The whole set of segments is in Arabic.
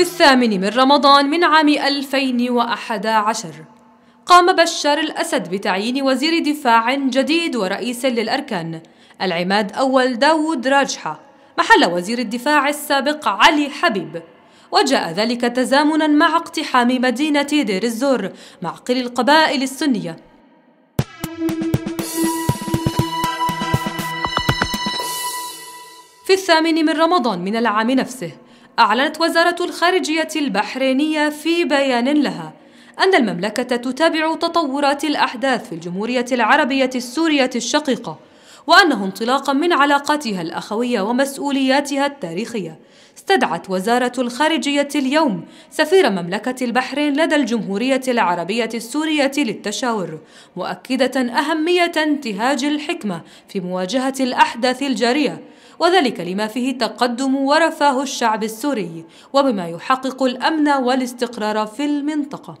الثامن من رمضان من عام 2011 قام بشار الأسد بتعيين وزير دفاع جديد ورئيس للأركان العماد أول داود راجحة محل وزير الدفاع السابق علي حبيب. وجاء ذلك تزامنا مع اقتحام مدينة دير الزور معقل القبائل السنية. في الثامن من رمضان من العام نفسه أعلنت وزارة الخارجية البحرينية في بيان لها أن المملكة تتابع تطورات الأحداث في الجمهورية العربية السورية الشقيقة وأنه انطلاقا من علاقاتها الأخوية ومسؤولياتها التاريخية. استدعت وزارة الخارجية اليوم سفير مملكة البحرين لدى الجمهورية العربية السورية للتشاور مؤكدة أهمية انتهاج الحكمة في مواجهة الأحداث الجارية وذلك لما فيه تقدم ورفاه الشعب السوري وبما يحقق الأمن والاستقرار في المنطقة.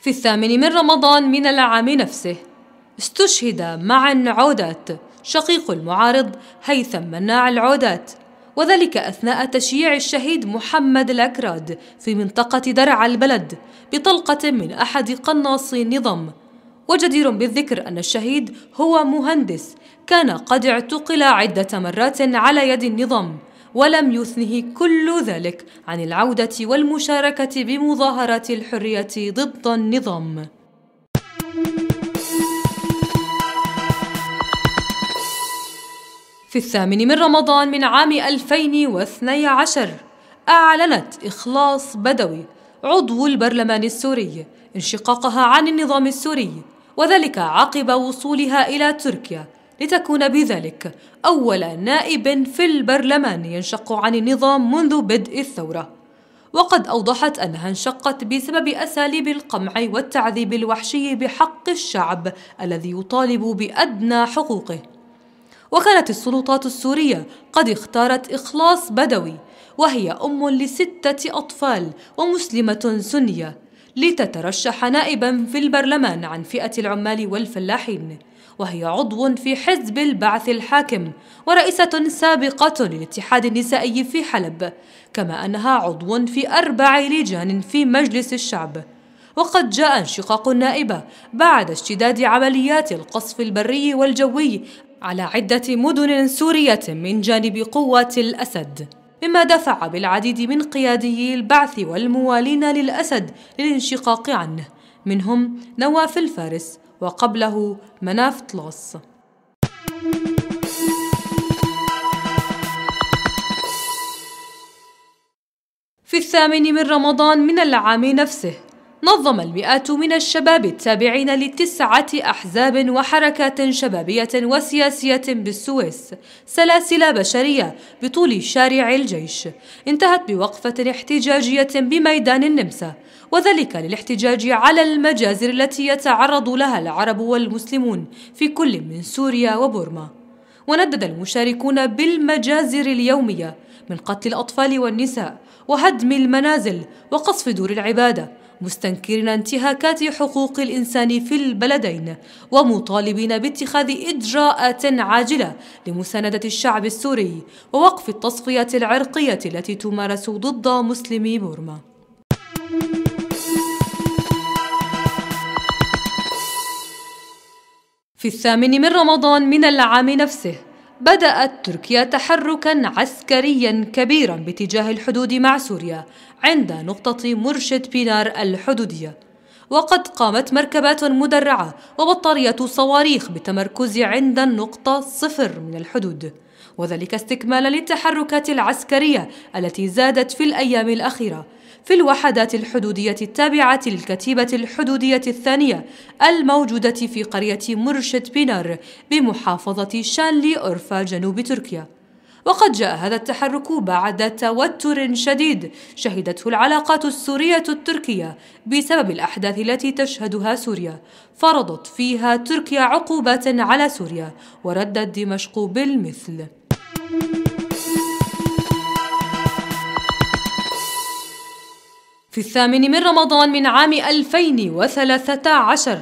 في الثامن من رمضان من العام نفسه استشهد معا عودات شقيق المعارض هيثم مناع العودات. وذلك أثناء تشييع الشهيد محمد الأكراد في منطقة درع البلد بطلقة من أحد قناصي النظام وجدير بالذكر أن الشهيد هو مهندس كان قد اعتقل عدة مرات على يد النظام ولم يثنه كل ذلك عن العودة والمشاركة بمظاهرات الحرية ضد النظام. في الثامن من رمضان من عام 2012 أعلنت إخلاص بدوي عضو البرلمان السوري انشقاقها عن النظام السوري وذلك عقب وصولها إلى تركيا لتكون بذلك أول نائب في البرلمان ينشق عن النظام منذ بدء الثورة. وقد أوضحت أنها انشقت بسبب أساليب القمع والتعذيب الوحشي بحق الشعب الذي يطالب بأدنى حقوقه. وكانت السلطات السورية قد اختارت إخلاص بدوي وهي أم لستة أطفال ومسلمة سنية لتترشح نائبا في البرلمان عن فئة العمال والفلاحين وهي عضو في حزب البعث الحاكم ورئيسة سابقة للاتحاد النسائي في حلب كما أنها عضو في أربع لجان في مجلس الشعب. وقد جاء انشقاق النائبة بعد اشتداد عمليات القصف البري والجوي على عدة مدن سورية من جانب قوات الأسد. مما دفع بالعديد من قيادي البعث والموالين للأسد للانشقاق عنه. منهم نواف الفارس وقبله مناف طلاس في الثامن من رمضان من العام نفسه نظم المئات من الشباب التابعين لتسعة أحزاب وحركات شبابية وسياسية بالسويس سلاسل بشرية بطول شارع الجيش. انتهت بوقفة احتجاجية بميدان النمسا وذلك للاحتجاج على المجازر التي يتعرض لها العرب والمسلمون في كل من سوريا وبورما. وندد المشاركون بالمجازر اليومية من قتل الأطفال والنساء وهدم المنازل وقصف دور العبادة مستنكرين انتهاكات حقوق الإنسان في البلدين ومطالبين باتخاذ إجراءات عاجلة لمساندة الشعب السوري ووقف التصفية العرقية التي تمارس ضد مسلمي بورما. في الثامن من رمضان من العام نفسه بدأت تركيا تحركا عسكريا كبيرا باتجاه الحدود مع سوريا عند نقطة مرشد بينار الحدودية. وقد قامت مركبات مدرعة وبطارية صواريخ بالتمركز عند النقطة صفر من الحدود. وذلك استكمالا للتحركات العسكرية التي زادت في الأيام الأخيرة في الوحدات الحدودية التابعة للكتيبة الحدودية الثانية الموجودة في قرية مرشد بينار بمحافظة شانلي أورفا جنوب تركيا. وقد جاء هذا التحرك بعد توتر شديد شهدته العلاقات السورية التركية بسبب الأحداث التي تشهدها سوريا. فرضت فيها تركيا عقوبات على سوريا وردت دمشق بالمثل. في الثامن من رمضان من عام 2013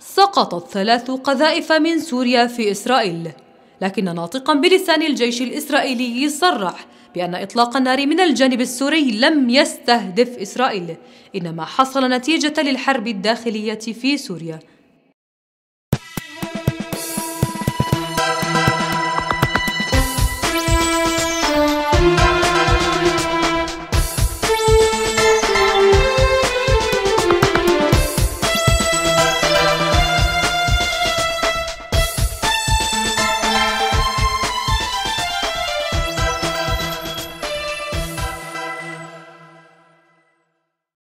سقطت ثلاث قذائف من سوريا في إسرائيل. لكن ناطقا بلسان الجيش الإسرائيلي صرح بأن إطلاق النار من الجانب السوري لم يستهدف إسرائيل إنما حصل نتيجة للحرب الداخلية في سوريا.